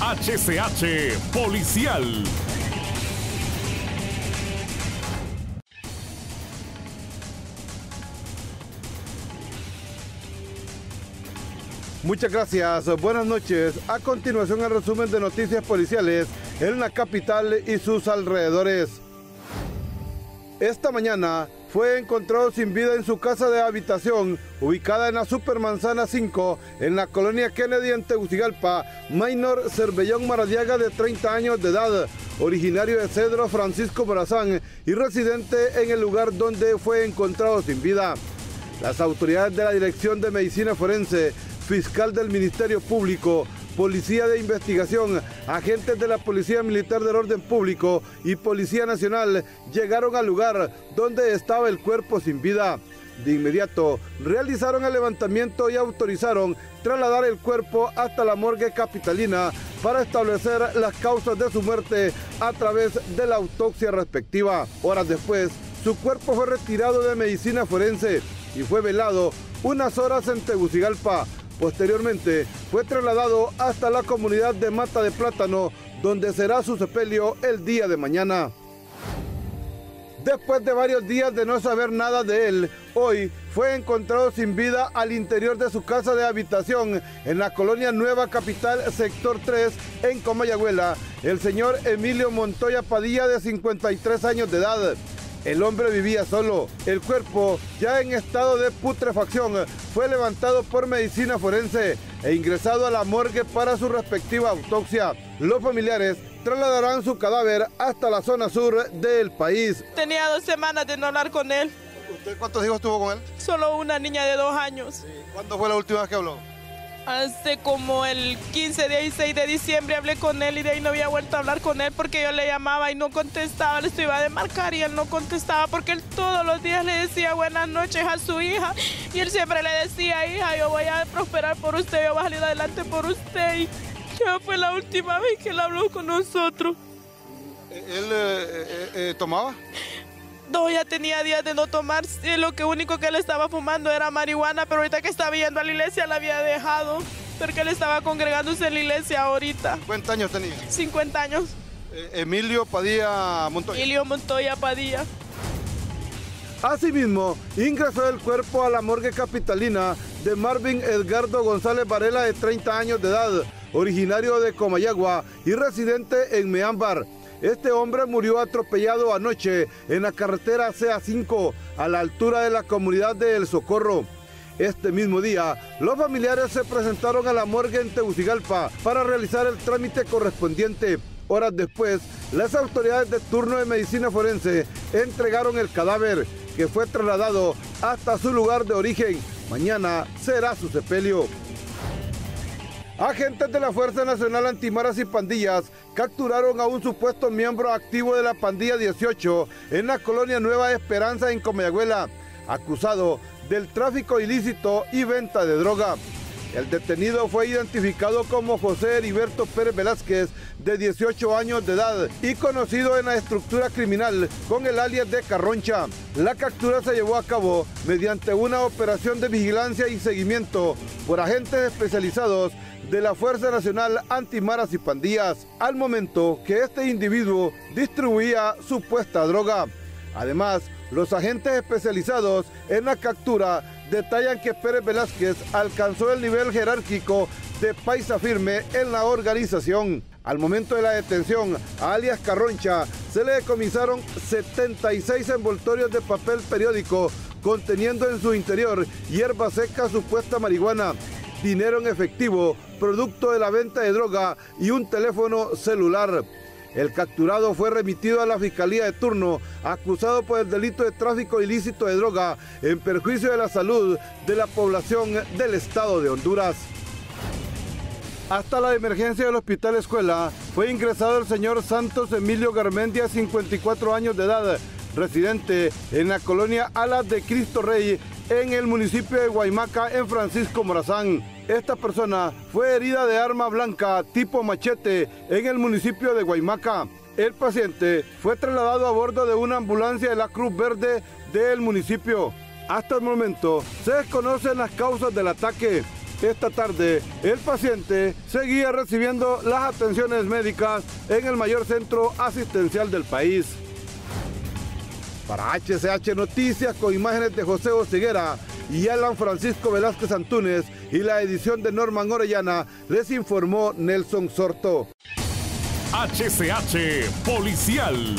HCH Policial. Muchas gracias, buenas noches. A continuación el resumen de noticias policiales en la capital y sus alrededores. Esta mañana fue encontrado sin vida en su casa de habitación, ubicada en la Supermanzana 5, en la colonia Kennedy en Tegucigalpa, Minor Cervellón Maradiaga de 30 años de edad, originario de Cedro Francisco Morazán y residente en el lugar donde fue encontrado sin vida. Las autoridades de la Dirección de Medicina Forense fiscal del Ministerio Público, Policía de Investigación, agentes de la Policía Militar del Orden Público y Policía Nacional llegaron al lugar donde estaba el cuerpo sin vida. De inmediato realizaron el levantamiento y autorizaron trasladar el cuerpo hasta la morgue capitalina para establecer las causas de su muerte a través de la autopsia respectiva. Horas después, su cuerpo fue retirado de medicina forense y fue velado unas horas en Tegucigalpa Posteriormente fue trasladado hasta la comunidad de Mata de Plátano, donde será su sepelio el día de mañana. Después de varios días de no saber nada de él, hoy fue encontrado sin vida al interior de su casa de habitación en la colonia Nueva Capital, sector 3, en Comayagüela, el señor Emilio Montoya Padilla de 53 años de edad. El hombre vivía solo. El cuerpo, ya en estado de putrefacción, fue levantado por medicina forense e ingresado a la morgue para su respectiva autopsia. Los familiares trasladarán su cadáver hasta la zona sur del país. Tenía dos semanas de no hablar con él. ¿Usted cuántos hijos tuvo con él? Solo una niña de dos años. ¿Cuándo fue la última vez que habló? Hace como el 15, 16 de diciembre hablé con él y de ahí no había vuelto a hablar con él porque yo le llamaba y no contestaba, le iba a marcar y él no contestaba porque él todos los días le decía buenas noches a su hija y él siempre le decía, hija, yo voy a prosperar por usted, yo voy a salir adelante por usted ya fue la última vez que él habló con nosotros. ¿Él eh, eh, eh, tomaba? No, ya tenía días de no tomar. lo que único que él estaba fumando era marihuana, pero ahorita que estaba yendo a la iglesia la había dejado. Porque él estaba congregándose en la iglesia ahorita. ¿Cuántos años tenía? 50 años. Eh, Emilio Padilla Montoya. Emilio Montoya Padilla. Asimismo, ingresó el cuerpo a la morgue capitalina de Marvin Edgardo González Varela, de 30 años de edad, originario de Comayagua y residente en Meámbar. Este hombre murió atropellado anoche en la carretera CA5 a la altura de la comunidad de El Socorro. Este mismo día, los familiares se presentaron a la morgue en Tegucigalpa para realizar el trámite correspondiente. Horas después, las autoridades de turno de medicina forense entregaron el cadáver, que fue trasladado hasta su lugar de origen. Mañana será su sepelio. Agentes de la Fuerza Nacional Antimaras y Pandillas capturaron a un supuesto miembro activo de la pandilla 18 en la colonia Nueva Esperanza en Comayagüela, acusado del tráfico ilícito y venta de droga. El detenido fue identificado como José Heriberto Pérez Velázquez, de 18 años de edad y conocido en la estructura criminal con el alias de Carroncha. La captura se llevó a cabo mediante una operación de vigilancia y seguimiento por agentes especializados de la Fuerza Nacional Antimaras y Pandillas al momento que este individuo distribuía supuesta droga. Además, los agentes especializados en la captura detallan que Pérez Velázquez alcanzó el nivel jerárquico de paisa firme en la organización. Al momento de la detención a alias Carroncha se le decomisaron 76 envoltorios de papel periódico conteniendo en su interior hierba seca supuesta marihuana, dinero en efectivo, producto de la venta de droga y un teléfono celular. El capturado fue remitido a la Fiscalía de turno, acusado por el delito de tráfico ilícito de droga en perjuicio de la salud de la población del estado de Honduras. Hasta la emergencia del hospital escuela fue ingresado el señor Santos Emilio Garmendia, 54 años de edad, residente en la colonia Alas de Cristo Rey, en el municipio de Guaymaca, en Francisco Morazán. Esta persona fue herida de arma blanca tipo machete en el municipio de Guaymaca. El paciente fue trasladado a bordo de una ambulancia de la Cruz Verde del municipio. Hasta el momento se desconocen las causas del ataque. Esta tarde, el paciente seguía recibiendo las atenciones médicas en el mayor centro asistencial del país. Para HCH Noticias, con imágenes de José Oseguera y Alan Francisco Velázquez Antunes y la edición de Norman Orellana, les informó Nelson Sorto. HCH Policial